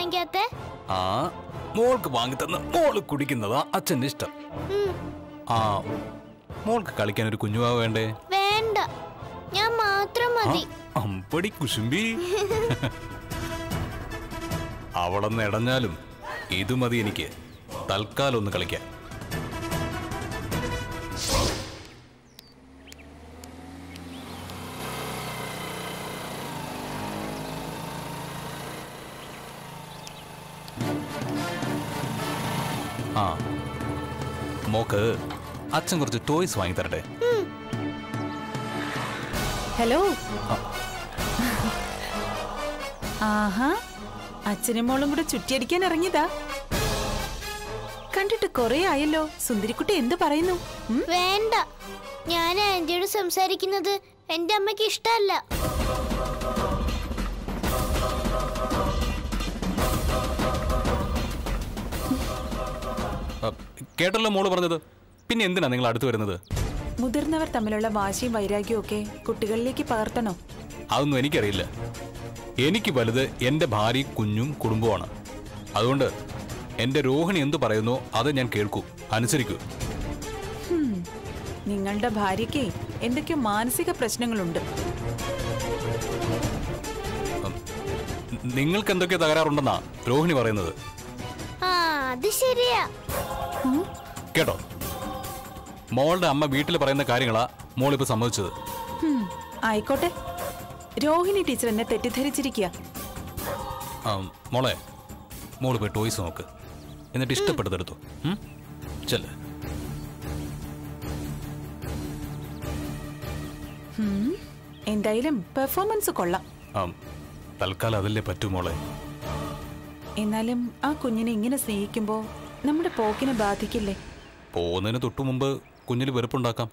വാങ്ങിക്കാത്തെ? ആ മോൾക്ക് വാങ്ങിത്തന്ന മോൾ കുടിക്കുന്നതാ അച്ഛന്റെ ഇഷ്ടം. ആ മോൾക്ക് കളിക്കാൻ ഒരു കുഞ്ഞുവാ വേണ്ടേ? വേണ്ട. ഞാൻ മാത്രം മതി. അമ്പടി കുശുംബി അവളൊന്ന് ഇടഞ്ഞാലും ഇത് മതി എനിക്ക്. തൽക്കാലം ഒന്ന് കളിക്കാൻ. അച്ഛൻ കുറച്ച് ടോയ്സ് വാങ്ങി തരട്ടെ? ഹലോ ആഹാ. അച്ഛനും മോളും കൂടെ ചുറ്റിയടിക്കാൻ ഇറങ്ങിയതാ. കണ്ടിട്ട് കൊറേ ആയല്ലോ. സുന്ദരിക്കുട്ടി എന്ത് പറയുന്നു? വേണ്ട. ഞാൻ ആന്റിയോട് സംസാരിക്കുന്നത് എന്റെ അമ്മയ്ക്ക് ഇഷ്ടമല്ല. കേട്ടല്ലോ മോൾ പറഞ്ഞത്. പിന്നെ എന്തിനാ നിങ്ങൾ അടുത്ത് വരുന്നത്? മുതിർന്നവർ തമ്മിലുള്ള വാശിയും വൈരാഗ്യവും ഒക്കെ കുട്ടികളിലേക്ക് പകർത്തണോ? അതൊന്നും എനിക്കറിയില്ല. എനിക്ക് വലുത് എന്റെ ഭാര്യയും കുഞ്ഞും കുടുംബമാണ് അതുകൊണ്ട് എന്റെ രോഹിണി എന്തു പറയുന്നു അത് ഞാൻ കേൾക്കൂ. അനുസരിക്കൂ. നിങ്ങളുടെ ഭാര്യയ്ക്ക് എന്തൊക്കെയോ മാനസിക പ്രശ്നങ്ങളുണ്ട്. നിങ്ങൾക്ക് എന്തൊക്കെ തകരാറുണ്ടെന്നാ രോഹിണി പറയുന്നത്? അത് ശരിയാ. കേട്ടോ? മോളുടെ അമ്മ വീട്ടിൽ പറയുന്ന കാര്യങ്ങളാ മോളിപ്പോ സമ്മതിച്ചത്. ഹും, ആയിക്കോട്ടെ. രോഹിണി ടീച്ചർ എന്നെ തെറ്റിദ്ധരിച്ചിരിക്കുക ആ, മോളെ മോൾ പോയി ടോയ്സ് നോക്ക്. എന്നിട്ട് ഇഷ്ടപ്പെട്ടതെടുത്തു ചെല്ല. എന്തായാലും പെർഫോമൻസ് കൊള്ളാം. ആ, തൽക്കാലം അതല്ലേ പറ്റൂ മോളെ. എന്നാലും ആ കുഞ്ഞിനെ ഇങ്ങനെ സ്നേഹിക്കുമ്പോ നമ്മുടെ പോക്കിനെ ബാധിക്കില്ലേ? പോകുന്നതിന് തൊട്ടു മുമ്പ് കുഞ്ഞിൽ വെറുപ്പുണ്ടാക്കാം.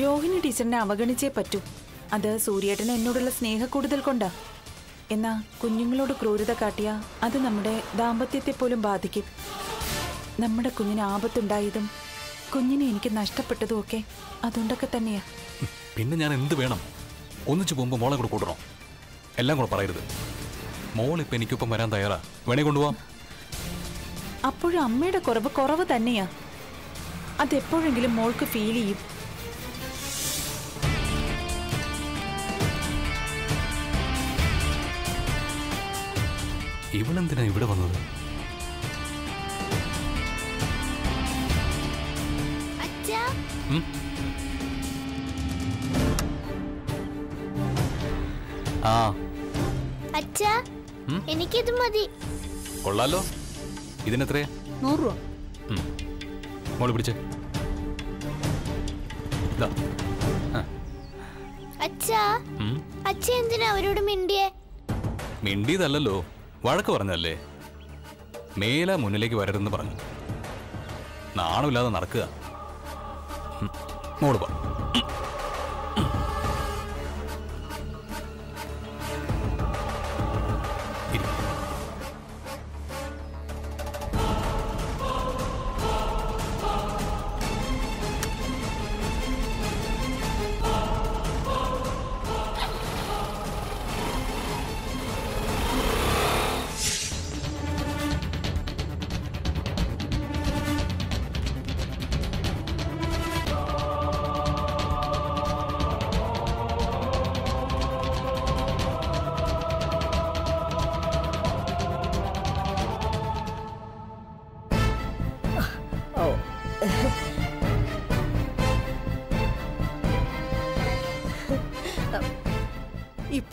രോഹിണി ടീച്ചറിനെ അവഗണിച്ചേ പറ്റൂ. അത് സൂര്യേട്ടന് എന്നോടുള്ള സ്നേഹ കൂടുതൽ കൊണ്ടാ. എന്നാ കുഞ്ഞുങ്ങളോട് ക്രൂരത കാട്ടിയ അത് നമ്മുടെ ദാമ്പത്യത്തെ പോലും ബാധിക്കും. നമ്മുടെ കുഞ്ഞിന് ആപത്തുണ്ടായതും കുഞ്ഞിനെ എനിക്ക് നഷ്ടപ്പെട്ടതും ഒക്കെ അതുകൊണ്ടൊക്കെ തന്നെയാ. പിന്നെ ഞാൻ എന്ത് വേണം? ഒന്നിച്ചു പോകുമ്പോൾ മോളെ കൂടെ കൂട്ടണോ? എല്ലാം കൂടെ പറയരുത്. മോളിപ്പോ എനിക്കൊപ്പം വരാൻ തയ്യാറാ. വേണേ കൊണ്ടുപോവാം. അപ്പോഴും അമ്മയുടെ കുറവ് കുറവ് തന്നെയാ. അതെപ്പോഴെങ്കിലും മോൾക്ക് ഫീൽ ചെയ്യും. ഇവളെന്തിനാ ഇവിടെ വന്നത്? ആ. അച്ഛാ? എനിക്കിത് മതി. കൊള്ളാലോ. ഇതിനെത്രയാ? നൂറ് രൂപ. മോൾ പിടിച്ചേ. മിണ്ടിയതല്ലോ അച്ഛാ എന്തിനാ അവരോട് മിണ്ടിയേ? മിണ്ടിയതല്ലല്ലോ. വഴക്ക് പറഞ്ഞല്ലേ മേല മുന്നിലേക്ക് വരരുതെന്ന് പറഞ്ഞു. നാണമില്ലാതെ നടക്കുക. ನೋಡುವ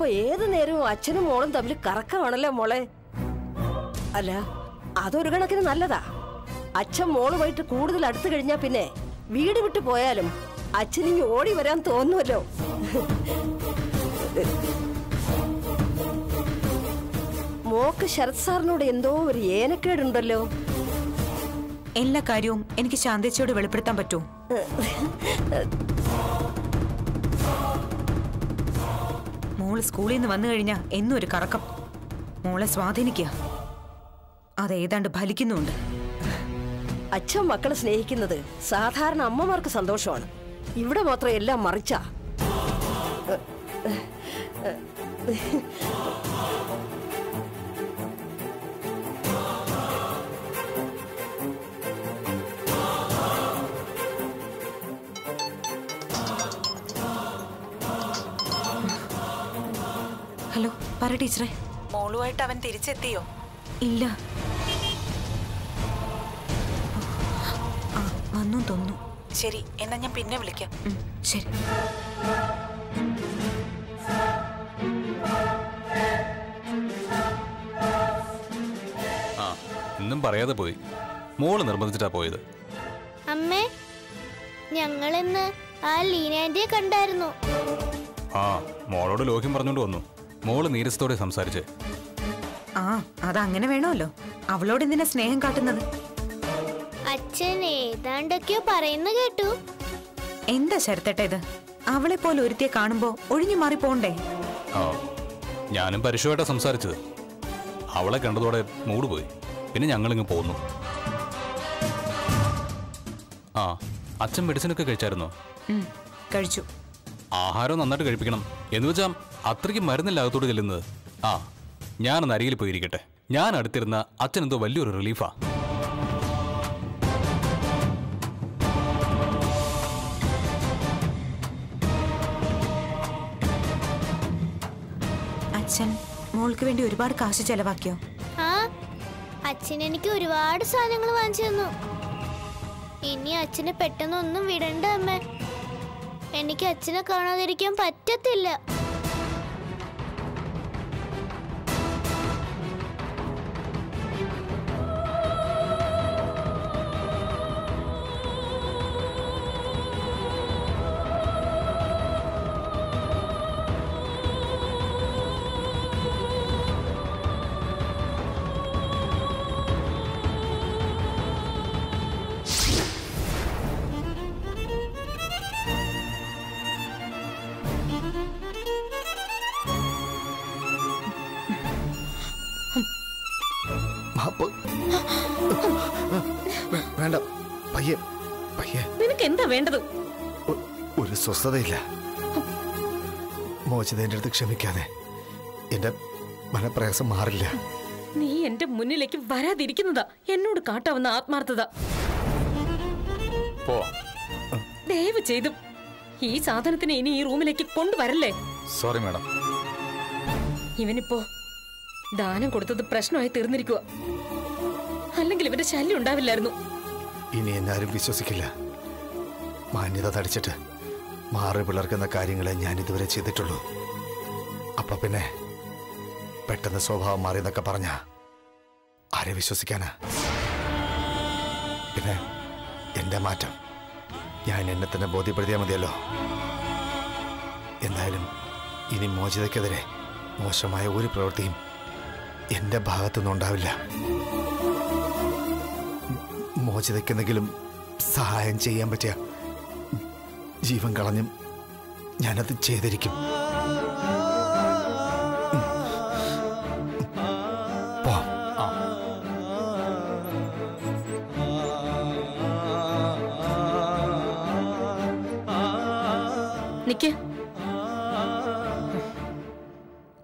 ഇപ്പൊ ഏത് നേരവും അച്ഛനും മോളും തമ്മിൽ കറക്കമാണല്ലോ മോളെ? അല്ല അതൊരു കണക്കിന് നല്ലതാ. അച്ഛൻ മോളുമായിട്ട് കൂടുതൽ അടുത്തു കഴിഞ്ഞാ പിന്നെ വീട് വിട്ടു പോയാലും അച്ഛനിങ്ങി ഓടി വരാൻ തോന്നുമല്ലോ. മോക്ക് ശരത് സാറിനോട് എന്തോ ഒരു ഏനക്കേടുണ്ടല്ലോ. എല്ലാ കാര്യവും എനിക്ക് ശാന്തേച്ചിയോട് വെളിപ്പെടുത്താൻ പറ്റൂ. മോൾ സ്കൂളിൽ നിന്ന് വന്നു കഴിഞ്ഞാൽ എന്നും ഒരു കറക്കം. മോളെ സ്വാധീനിക്കുക. അതേതാണ്ട് ഏതാണ്ട് ഫലിക്കുന്നുമുണ്ട്. അച്ഛൻ മക്കളെ സ്നേഹിക്കുന്നത് സാധാരണ അമ്മമാർക്ക് സന്തോഷമാണ്. ഇവിടെ മാത്രം എല്ലാം മറിച്ചാ. പറ ടീച്ചറെ. മോളുമായിട്ട് അവൻ തിരിച്ചെത്തിയോ? ഇല്ല. വന്നു തോന്നുന്നു. ശരി എന്നാ ഞാൻ പിന്നെ വിളിക്കാം. ശരി. ആ ഇന്നും പറയാതെ പോയി. മോൾ നിർബന്ധിച്ചിട്ടാ പോയത്. അമ്മേ ഞങ്ങളിന്ന് ആ ലീനാന്റിയെ കണ്ടായിരുന്നു. ആ മോളോട് ലോഹ്യം പറഞ്ഞുകൊണ്ട് വന്നു. മോൾ നീരസത്തോടെ സംസാരിച്ച്. ആ അതങ്ങനെ വേണമല്ലോ. അവളോട് എന്തിനാ സ്നേഹം കാട്ടുന്നത്? അച്ഛൻ ഏതാണ്ടൊക്കെയോ പറയുന്നു കേട്ടു. എന്താ ശരത്തട്ടെ ഇത്? അവളെ പോലെ ഒരുത്തിയെ കാണുമ്പോ ഒഴിഞ്ഞു മാറി പോണ്ടേ? ആ ഞാനും പരശുവായിട്ടാ സംസാരിച്ചത്. അവളെ കണ്ടതോടെ മൂട് പോയി. പിന്നെ ഞങ്ങളിങ്ങ് പോന്നു. ആ അച്ഛൻ മെഡിസിനൊക്കെ കഴിച്ചായിരുന്നോ? കഴിച്ചു. ആഹാരം നന്നായിട്ട് കഴിപ്പിക്കണം. എന്ന് വെച്ചാൽ അത്രയ്ക്ക് മരുന്നില്ല അകത്തോട് ചെല്ലുന്നത്. ആ ഞാനൊന്ന് അരികിൽ പോയിരിക്കട്ടെ. ഞാൻ അടുത്തിരുന്ന അച്ഛൻ എന്തോ വലിയൊരു റിലീഫാ അച്ഛൻ മോൾക്ക് വേണ്ടി ഒരുപാട് കാശ് ചെലവാക്കിയോ? ആ അച്ഛൻ എനിക്ക് ഒരുപാട് സാധനങ്ങൾ വാങ്ങിച്ചു തന്നു. ഇനി അച്ഛനെ പെട്ടെന്നൊന്നും വിടണ്ട അമ്മ. എനിക്ക് അച്ഛനെ കാണാതിരിക്കാൻ പറ്റത്തില്ല. നിനക്ക് എന്താ വേണ്ടത് ഒരു സ്വസ്ഥതയില്ല. മോചിത എന്റെ അടുത്ത് ക്ഷമിക്കാതെ. എന്റെ മനപ്രയാസം മാറില്ല. നീ എന്റെ മുന്നിലേക്ക് വരാതിരിക്കുന്നതാ എന്നോട് കാട്ടാവുന്ന ആത്മാർത്ഥത. പോ. ദയവ് ചെയ്തു ഈ സാധനത്തിന് ഇനി ഈ റൂമിലേക്ക് കൊണ്ടുവരല്ലേ? Sorry madam. ഇവനിപ്പോ ദാനം കൊടുത്തത് പ്രശ്നമായി തീർന്നിരിക്കുക അല്ലെങ്കിൽ ഇവന്റെ ശല്യം ഉണ്ടാവില്ലായിരുന്നു. ഇനി എന്നാരും ആരും വിശ്വസിക്കില്ല. മാന്യത തടിച്ചിട്ട് മാറി പിളർക്കുന്ന കാര്യങ്ങളെ ഞാൻ ഇതുവരെ ചെയ്തിട്ടുള്ളൂ. അപ്പൊ പിന്നെ പെട്ടെന്ന് സ്വഭാവം മാറി എന്നൊക്കെ പറഞ്ഞ ആരെ വിശ്വസിക്കാനാ? പിന്നെ എന്റെ മാറ്റം. ഞാൻ എന്നെ തന്നെ ബോധ്യപ്പെടുത്തിയാൽ മതിയല്ലോ. എന്തായാലും ഇനി മോചിതയ്ക്കെതിരെ മോശമായ ഒരു പ്രവൃത്തിയും എന്റെ ഭാഗത്തുനിന്നും ഉണ്ടാവില്ല. മോചിതയ്ക്കെന്തെങ്കിലും സഹായം ചെയ്യാൻ പറ്റിയ ജീവൻ കളഞ്ഞും ഞാനത് ചെയ്തിരിക്കും.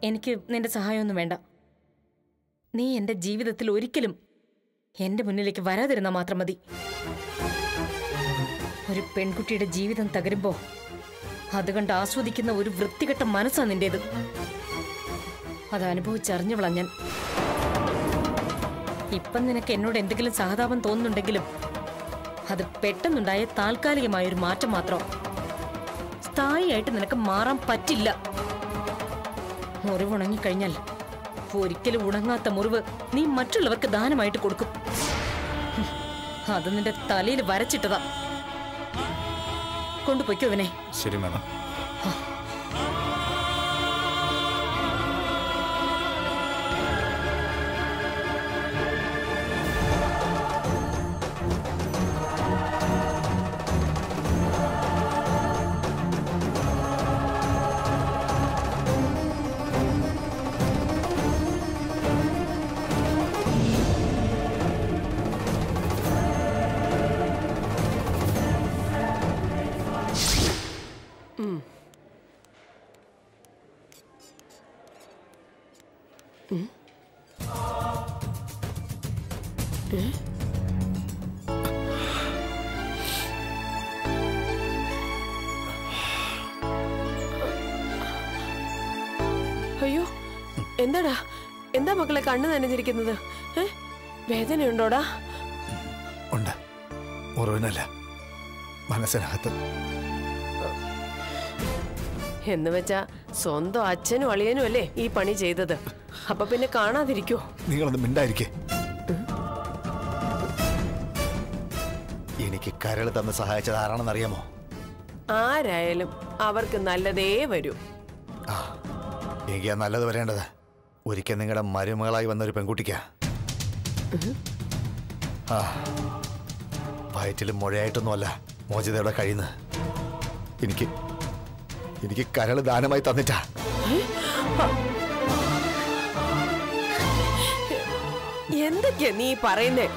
എനിക്ക് നിന്റെ സഹായമൊന്നും വേണ്ട. നീ എന്റെ ജീവിതത്തിൽ ഒരിക്കലും എന്റെ മുന്നിലേക്ക് വരാതിരുന്നാൽ മാത്രം മതി. ഒരു പെൺകുട്ടിയുടെ ജീവിതം തകരുമ്പോ അത് കണ്ട് ആസ്വദിക്കുന്ന ഒരു വൃത്തികെട്ട മനസ്സാണ് നിന്റേത്. അത് അനുഭവിച്ചറിഞ്ഞവളാ ഞാൻ. ഇപ്പം നിനക്ക് എന്നോട് എന്തെങ്കിലും സഹതാപം തോന്നുന്നുണ്ടെങ്കിലും അത് പെട്ടെന്നുണ്ടായ താൽക്കാലികമായ ഒരു മാറ്റം മാത്രം. സ്ഥായിയായിട്ട് നിനക്ക് മാറാൻ പറ്റില്ല. മുറിവ് ഉണങ്ങിക്കഴിഞ്ഞാൽ ഒരിക്കലും ഉണങ്ങാത്ത മുറിവ് നീ മറ്റുള്ളവർക്ക് ദാനമായിട്ട് കൊടുക്കും. അത് നിന്റെ തലയിൽ വരച്ചിട്ടതാ. കൊണ്ടുപോയിക്കോ ഇവനെ? ശരി മാഡം. അയ്യോ എന്താടാ? എന്താ മക്കളെ കണ്ണു നനഞ്ഞിരിക്കുന്നത്? വേദനയുണ്ടോടാ? ഉണ്ട്. മുറിവിനല്ല മനസ്സിനകത്ത്. എന്ന് വെച്ചാ സ്വന്തം അച്ഛനും അളിയനും അല്ലേ ഈ പണി ചെയ്തത്? അപ്പൊ പിന്നെ കാണാതിരിക്കോ? നിങ്ങളൊന്ന് മിണ്ടായിരിക്കേ. എനിക്ക് കരൾ തന്ന് സഹായിച്ചത് ആരാണെന്നറിയാമോ? ആരായാലും അവർക്ക് നല്ലതേ വരൂ. ആ എനിക്ക് നല്ലത് വരേണ്ടത്. ഒരിക്കൽ നിങ്ങളുടെ മരുമകളായി വന്ന ഒരു പെൺകുട്ടിക്കാ. ആ വയറ്റിലും മുഴയായിട്ടൊന്നുമല്ല മോചിതയുടെ കഴിയുന്നത്. എനിക്ക് എനിക്ക് കരൾ ദാനമായി തന്നിട്ടാ. എന്തൊക്കെയാ നീ പറയുന്നേ?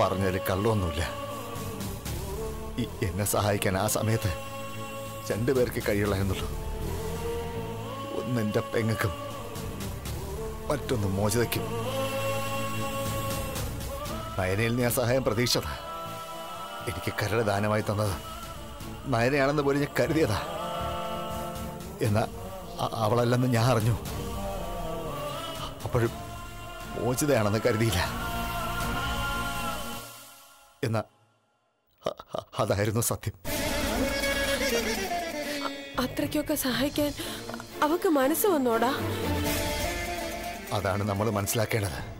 പറഞ്ഞതിൽ കള്ളൊന്നുമില്ല. എന്നെ സഹായിക്കാൻ ആ സമയത്ത് രണ്ടുപേർക്ക് കഴിയുള്ളായിരുന്നുള്ളൂ ഒന്ന് എന്റെ പെങ്ങക്കും മറ്റൊന്ന് മോചിതയ്ക്കും. നയനയിൽ ഞാൻ സഹായം പ്രതീക്ഷിച്ചതാ. എനിക്ക് കരട് ദാനമായി തന്നത് നയനയാണെന്ന് പോലും ഞാൻ കരുതിയതാ. എന്നാ അവളല്ലെന്ന് ഞാൻ അറിഞ്ഞു. അപ്പോഴും മോചിതയാണെന്ന് കരുതിയില്ല. എന്ന അതായിരുന്നു സത്യം. അത്രയ്ക്കൊക്കെ സഹായിക്കാൻ അവക്ക് മനസ്സ് വന്നോടാ. അതാണ് നമ്മൾ മനസ്സിലാക്കേണ്ടത്.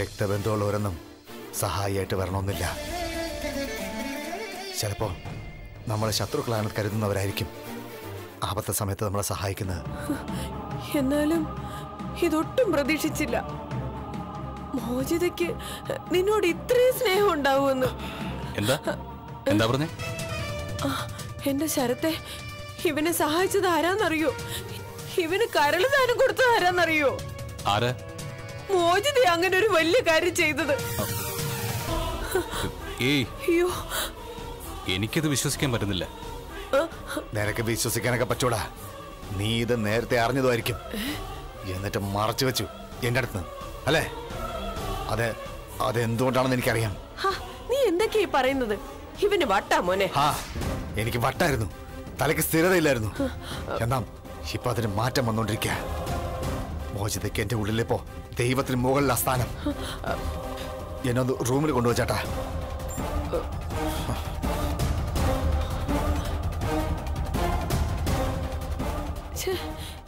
രക്തബന്ധമുള്ളവരൊന്നും സഹായിയായിട്ട് വരണമെന്നില്ല. ചിലപ്പോ നമ്മളെ ശത്രുക്കളാണ് കരുതുന്നവരായിരിക്കും ആപത്ത സമയത്ത് നമ്മളെ സഹായിക്കുന്നത്. എന്നാലും ഇതൊട്ടും പ്രതീക്ഷിച്ചില്ല. മോചിതയ്ക്ക് നിന്നോട് ഇത്രയും സ്നേഹം ഉണ്ടാവുമെന്ന്. എന്താ? എന്താ പറഞ്ഞേ? എന്റെ ശരത്തെ ഇവനെ സഹായിച്ചത് ആരാന്നറിയോ? ഇവന് കരൾ ദാനം കൊടുത്തത് ആരാന്നറിയോ? ആര്? മോചിത അങ്ങനെ ഒരു വലിയ കാര്യം ചെയ്തത്. അയ്യോ. എനിക്കത് വിശ്വസിക്കാൻ പറ്റുന്നില്ല. നിനക്ക് വിശ്വസിക്കാനൊക്കെ പറ്റൂടാ. നീ ഇത് നേരത്തെ അറിഞ്ഞതുമായിരിക്കും. എന്നിട്ട് മറച്ചു വെച്ചു. എന്റെ അടുത്ത് അല്ലേ? അതെ അതെന്തുകൊണ്ടാണെന്ന് എനിക്കറിയാം. നീ എന്തൊക്കെയാ പറയുന്നത്? ഇവന് വട്ടാ മോനെ. ആ എനിക്ക് വട്ടായിരുന്നു. തലയ്ക്ക് സ്ഥിരതയില്ലായിരുന്നു. എന്നാ ഇപ്പൊ അതിന് മാറ്റം വന്നോണ്ടിരിക്കുക മോചിതയ്ക്ക് എന്റെ ഉള്ളിലിപ്പോ ദൈവത്തിന് മുകളിൽ സ്ഥാനം. എന്നൊന്ന് റൂമിൽ കൊണ്ടുവച്ചാട്ടാ.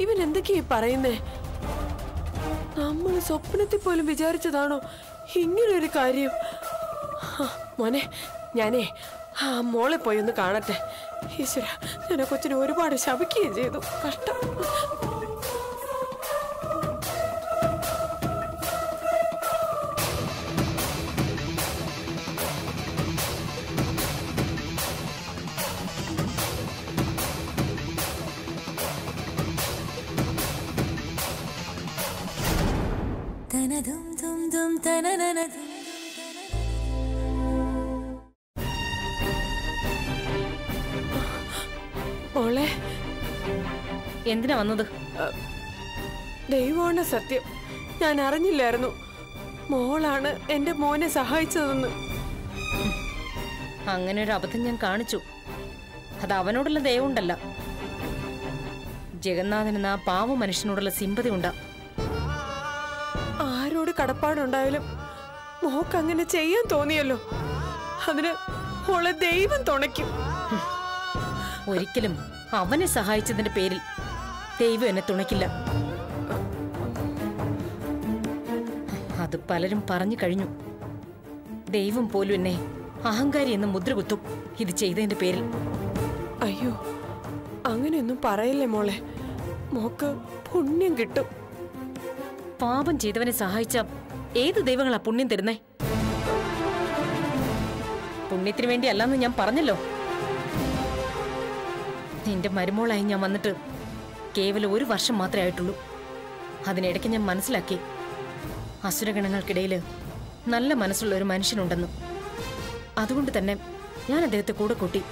ഇവൻ എന്തൊക്കെയാ പറയുന്നേ? നമ്മൾ സ്വപ്നത്തിൽ പോലും വിചാരിച്ചതാണോ ഇങ്ങനൊരു കാര്യം? മോനെ ഞാനേ ആ മോളെ പോയി ഒന്ന് കാണട്ടെ. ഈശ്വര ഞാൻ കൊച്ചിനെ ഒരുപാട് ശപിക്കുകയും ചെയ്തു. കഷ്ടം. മോളെ എന്തിനാ വന്നത്? ദൈവമാണ് സത്യം. ഞാൻ അറിഞ്ഞില്ലായിരുന്നു. മോളാണ് എന്റെ മോനെ സഹായിച്ചതെന്ന്. അങ്ങനെ ഒരു അബദ്ധം ഞാൻ കാണിച്ചു. അത് അവനോടുള്ള ദയവുണ്ടല്ല. ജഗന്നാഥൻ ആ പാവ മനുഷ്യനോടുള്ള സിമ്പതി ഉണ്ടാ. കടപ്പാടുണ്ടായാലും മോക്ക് അങ്ങനെ ചെയ്യാൻ തോന്നിയല്ലോ. അതിന് മോളെ ദൈവം തുണയ്ക്കും. ഒരിക്കലും അവനെ സഹായിച്ചതിന്റെ പേരിൽ ദൈവം എന്നെ തുണയ്ക്കില്ല. അത് പലരും പറഞ്ഞു കഴിഞ്ഞു. ദൈവം പോലും എന്നെ അഹങ്കാരി എന്ന് മുദ്ര കുത്തും ഇത് ചെയ്തതിന്റെ പേരിൽ. അയ്യോ അങ്ങനെയൊന്നും പറയല്ലേ മോളെ? മോക്ക് പുണ്യം കിട്ടും. പാപം ചെയ്തവനെ സഹായിച്ച ഏത് ദൈവങ്ങളാ പുണ്യം തരുന്നേ? പുണ്യത്തിന് വേണ്ടി അല്ലാന്ന് ഞാൻ പറഞ്ഞല്ലോ. നിന്റെ മരുമോളായി ഞാൻ വന്നിട്ട് കേവലം ഒരു വർഷം മാത്രമേ ആയിട്ടുള്ളൂ. അതിനിടയ്ക്ക് ഞാൻ മനസ്സിലാക്കി അസുരഗണങ്ങൾക്കിടയിൽ നല്ല മനസ്സുള്ള ഒരു മനുഷ്യനുണ്ടെന്നും. അതുകൊണ്ട് തന്നെ ഞാൻ അദ്ദേഹത്തെ കൂടെ കൂട്ടി.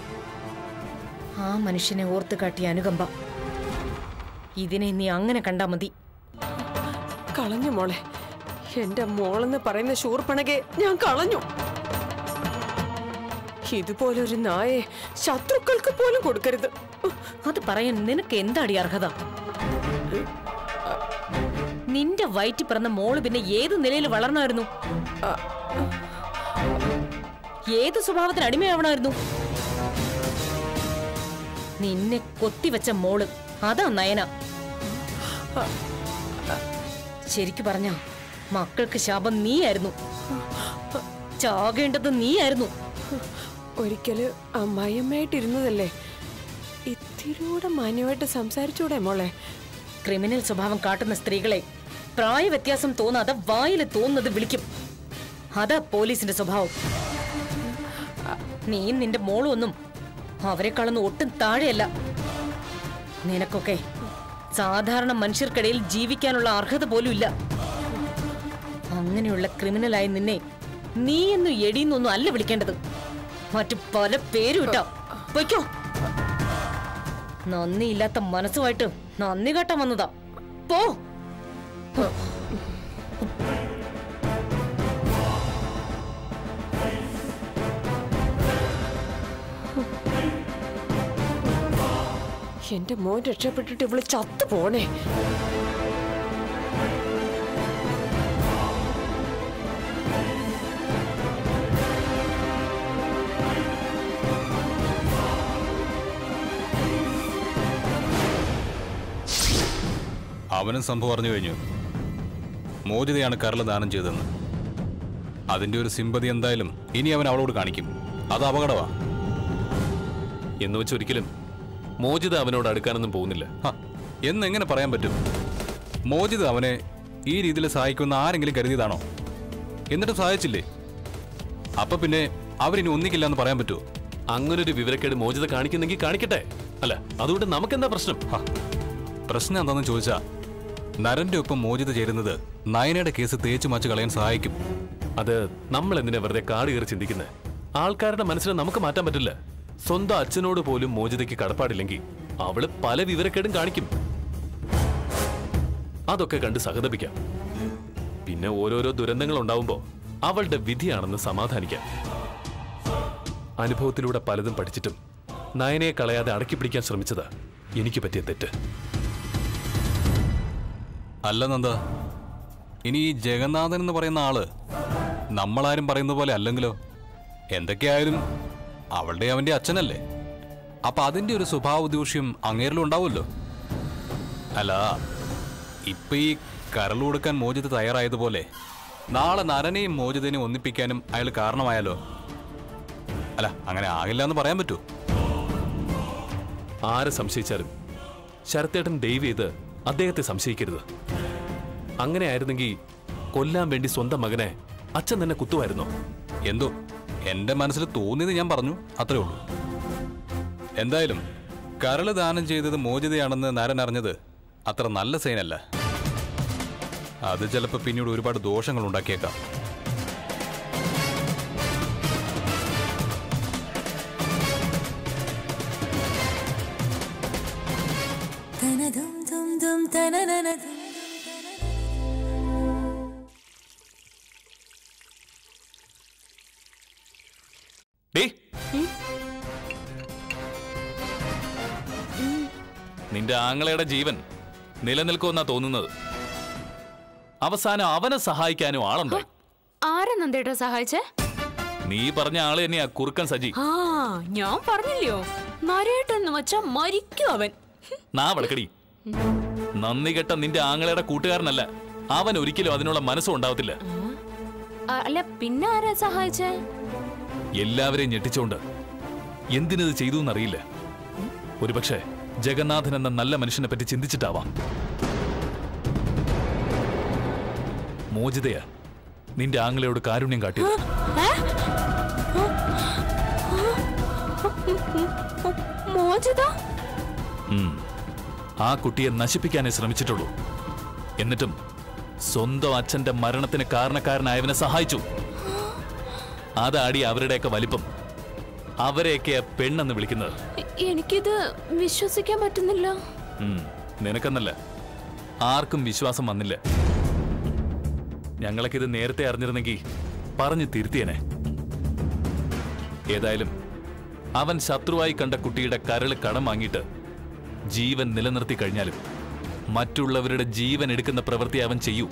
ആ മനുഷ്യനെ ഓർത്ത് കാട്ടിയ അനുകമ്പ. ഇതിനെ നീ അങ്ങനെ കണ്ടാ മതി. കളഞ്ഞു മോളെ. എന്റെ മോളെന്ന് പറയുന്ന ശൂർപ്പണകെ ഞാൻ കളഞ്ഞു. ഇതുപോലൊരു നായെ ശത്രുക്കൾക്ക് പോലും കൊടുക്കരുത്. അത് പറയാൻ നിനക്ക് എന്താടി അർഹത? നിന്റെ വയറ്റി പിറന്ന മോൾ പിന്നെ ഏത് നിലയിൽ വളർന്നായിരുന്നു? ഏത് സ്വഭാവത്തിന് അടിമയാവണമായിരുന്നു? നിന്നെ കൊത്തിവെച്ച മോൾ അതാ നയന. ശരിക്കു പറഞ്ഞ മക്കൾക്ക് ശാപം നീയായിരുന്നു. ചാകേണ്ടത് നീയായിരുന്നു. ഒരിക്കൽ അമ്മായിയമ്മയായിട്ടിരുന്നതല്ലേ? ഇത്തിരൂടെ മാന്യമായിട്ട് സംസാരിച്ചൂടെ മോളെ? ക്രിമിനൽ സ്വഭാവം കാട്ടുന്ന സ്ത്രീകളെ പ്രായ വ്യത്യാസം തോന്നാതെ വായിൽ തോന്നുന്നത് വിളിക്കും. അതാ പോലീസിന്റെ സ്വഭാവം. നീ നിന്റെ മോളും ഒന്നും അവരെക്കാളൊന്നും ഒട്ടും താഴെയല്ല. നിനക്കൊക്കെ സാധാരണ മനുഷ്യർക്കിടയിൽ ജീവിക്കാനുള്ള അർഹത പോലും ഇല്ല. അങ്ങനെയുള്ള ക്രിമിനലായ നിന്നെ നീ എന്ന് എടിയെന്നൊന്നും അല്ല വിളിക്കേണ്ടത്. മറ്റു പല പേരും ഇട്ടോ. പൊയ്ക്കോ. നന്ദിയില്ലാത്ത മനസ്സുമായിട്ട് നന്ദി കേട്ടാ വന്നതാ. പോ. എന്റെ മോൻ രക്ഷപ്പെട്ടിട്ട് ഇവൾ ചത്തു പോണേ. അവനും സംഭവം അറിഞ്ഞു കഴിഞ്ഞു. മോചിതയാണ് കരൾ ദാനം ചെയ്തതെന്ന്. അതിന്റെ ഒരു സിമ്പതി എന്തായാലും ഇനി അവൻ അവളോട് കാണിക്കും. അത് അപകടമാ. എന്ന് വെച്ചൊരിക്കലും മോചിത അവനോട് അടുക്കാനൊന്നും പോകുന്നില്ല. എന്നെങ്ങനെ പറയാൻ പറ്റും? മോചിത അവനെ ഈ രീതിയിൽ സഹായിക്കുന്ന ആരെങ്കിലും കരുതിയതാണോ? എന്നിട്ട് സഹായിച്ചില്ലേ? അപ്പൊ പിന്നെ അവരിനി ഒന്നിക്കില്ല എന്ന് പറയാൻ പറ്റുമോ അങ്ങനൊരു വിവരക്കേട് മോചിത കാണിക്കുന്നെങ്കിൽ കാണിക്കട്ടെ. അല്ല അതുകൊണ്ട് നമുക്കെന്താ പ്രശ്നം? പ്രശ്നം എന്താണെന്ന് ചോദിച്ചാ നരന്റെ ഒപ്പം മോചിത ചേരുന്നത് നയനയുടെ കേസ് തേച്ചു മാച്ച് കളയാൻ സഹായിക്കും. അത് നമ്മൾ എന്തിനാ വെറുതെ കാട് കയറി ചിന്തിക്കുന്നത് ആൾക്കാരുടെ മനസ്സിനെ നമുക്ക് മാറ്റാൻ പറ്റില്ല. സ്വന്തം അച്ഛനോട് പോലും മോചിതയ്ക്ക് കടപ്പാടില്ലെങ്കിൽ അവൾ പല വിവരക്കേടും കാണിക്കും. അതൊക്കെ കണ്ട് സഹതപിക്കാം. പിന്നെ ഓരോരോ ദുരന്തങ്ങൾ ഉണ്ടാവുമ്പോ അവളുടെ വിധിയാണെന്ന് സമാധാനിക്കാം. അനുഭവത്തിലൂടെ പലതും പഠിച്ചിട്ടും നയനയെ കളയാതെ അടക്കി പിടിക്കാൻ ശ്രമിച്ചത് എനിക്ക് പറ്റിയ തെറ്റ്. അല്ല നന്ദ ഇനി ഈ ജഗന്നാഥൻ എന്ന് പറയുന്ന ആൾ നമ്മളാരും പറയുന്ന പോലെ അല്ലെങ്കിലോ? എന്തൊക്കെയായാലും അവളുടെ അവന്റെ അച്ഛനല്ലേ? അപ്പൊ അതിന്റെ ഒരു സ്വഭാവ ദൂഷ്യം അങ്ങേരിലും ഉണ്ടാവുമല്ലോ? അല്ല ഇപ്പൊ ഈ കരൾ കൊടുക്കാൻ മോചിത തയ്യാറായതുപോലെ നാളെ നരനെയും മോചിതനെയും ഒന്നിപ്പിക്കാനും അയാൾ കാരണമായാലോ? അല്ല അങ്ങനെ ആകില്ല എന്ന് പറയാൻ പറ്റൂ. ആരെ സംശയിച്ചാലും ശരത്തേട്ടൻ ദയവ് ചെയ്ത് അദ്ദേഹത്തെ സംശയിക്കരുത്. അങ്ങനെ ആയിരുന്നെങ്കിൽ കൊല്ലാൻ വേണ്ടി സ്വന്തം മകനെ അച്ഛൻ തന്നെ കുത്തുമായിരുന്നു? എന്തോ? എന്റെ മനസ്സിൽ തോന്നിയത് ഞാൻ പറഞ്ഞു. അത്രേ ഉള്ളൂ. എന്തായാലും കരൾ ദാനം ചെയ്തത് മോചിതയാണെന്ന് നരൻ അറിഞ്ഞത് അത്ര നല്ല സൈനല്ല. അത് ചിലപ്പോൾ പിന്നീട് ഒരുപാട് ദോഷങ്ങൾ ഉണ്ടാക്കിയേക്കാം. ആങ്ങളയുടെ ജീവൻ നിലനിൽക്കുമെന്നാ തോന്നുന്നത്. അവസാനം അവനെ സഹായിക്കാനും ആളുണ്ടോ. ആരാ നന്ദേട്ടാ സഹായിച്ചേ? നീ പറഞ്ഞ ആൾ തന്നെയാ കുറുക്കൻ സജി. ആ ഞാൻ പറഞ്ഞില്ലയോ? നരേട്ടെന്ന് വെച്ചാ മരിക്കും അവൻ. നാ വിളക്കടി നന്ദി കെട്ട നിന്റെ ആങ്ങളയുടെ കൂട്ടുകാരനല്ല. അവൻ ഒരിക്കലും അതിനുള്ള മനസ്സും ഉണ്ടാവത്തില്ല. അല്ല പിന്നെ ആരാ സഹായിച്ചേ? എല്ലാവരെയും ഞെട്ടിച്ചോണ്ട്. എന്തിനത് ചെയ്തു എന്നറിയില്ല ഒരുപക്ഷെ ജഗന്നാഥൻ എന്ന നല്ല മനുഷ്യനെ പറ്റി ചിന്തിച്ചിട്ടാവാം. മോചിതയാ. നിന്റെ ആങ്ങളയോട് കാരുണ്യം കാട്ടി. ആ കുട്ടിയെ നശിപ്പിക്കാനേ ശ്രമിച്ചിട്ടുള്ളൂ. എന്നിട്ടും സ്വന്തം അച്ഛന്റെ മരണത്തിന് കാരണക്കാരനായവനെ സഹായിച്ചു. അതാടി അവരുടെയൊക്കെ വലിപ്പം. അവരെയൊക്കെ പെണ്ണെന്ന് വിളിക്കുന്നത്. എനിക്കിത് വിശ്വസിക്കാൻ പറ്റുന്നില്ല. നിനക്കെന്നല്ല. ആർക്കും വിശ്വാസം വന്നില്ല. ഞങ്ങളൊക്കെ ഇത് നേരത്തെ അറിഞ്ഞിരുന്നെങ്കിൽ പറഞ്ഞു തിരുത്തിയനെ. ഏതായാലും അവൻ ശത്രുവായി കണ്ട കുട്ടിയുടെ കരൾ കടം വാങ്ങിയിട്ട് ജീവൻ നിലനിർത്തി കഴിഞ്ഞാലും മറ്റുള്ളവരുടെ ജീവൻ എടുക്കുന്ന പ്രവൃത്തി അവൻ ചെയ്യൂ.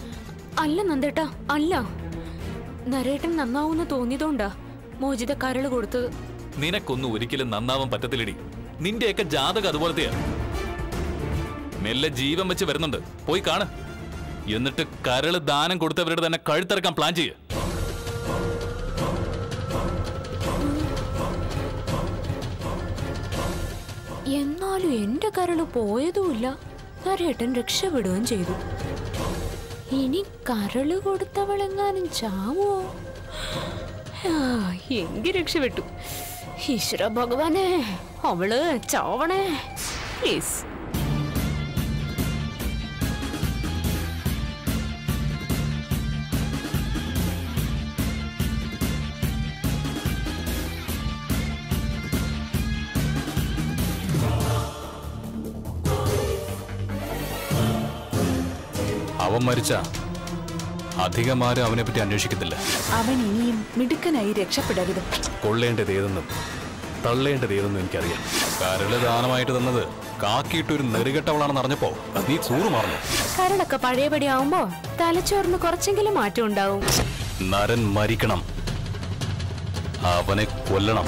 അല്ല നന്ദേട്ട അല്ല. നരേട്ടൻ നന്നാവൂന്ന് തോന്നിയതുകൊണ്ടാ മോചിത കരൾ കൊടുത്തത്. നിനക്കൊന്നും ഒരിക്കലും നന്നാവാൻ പറ്റത്തില്ലടി. നിന്റെയൊക്കെ ജാതക അതുപോലത്തെയാ. മെല്ലെ ജീവൻ വെച്ച് വരുന്നുണ്ട്. പോയി കാണ്. എന്നിട്ട് കരൾ ദാനം കൊടുത്തവരുടെ തന്നെ കഴുത്തിറക്കാൻ പ്ലാൻ ചെയ്യ്. എന്നാലും എന്റെ കരൾ പോയതുമില്ല. നരേട്ടൻ രക്ഷപ്പെടുകയും ചെയ്തു. ഇനി കരൾ കൊടുത്തവളെങ്ങാനും ചാവോ എങ്കി രക്ഷപ്പെട്ടു. ഈശ്വര ഭഗവാനെ അവൾ ചാവണേ. പ്ലീസ് അവൻ മരിച്ച? അധികമാരും അവനെ പറ്റി അന്വേഷിക്കുന്നില്ല അവൻ ഇനിയും മിടുക്കനായി രക്ഷപ്പെടരുത്. കൊള്ളേണ്ടത് ഏതെന്നും തള്ളേണ്ടത് ഏതെന്നും എനിക്കറിയാം. കരൾ ദാനമായിട്ട് തന്നത് കാക്കിയിട്ട് ഒരു നെറുകെട്ടവളാണെന്ന് അറിഞ്ഞപ്പോ നീ ചൂറ് മാറുന്നു. കരളൊക്കെ പഴയപടി ആവുമ്പോ തലച്ചോറിന് കുറച്ചെങ്കിലും മാറ്റം ഉണ്ടാവും. നരൻ മരിക്കണം. അവനെ കൊല്ലണം.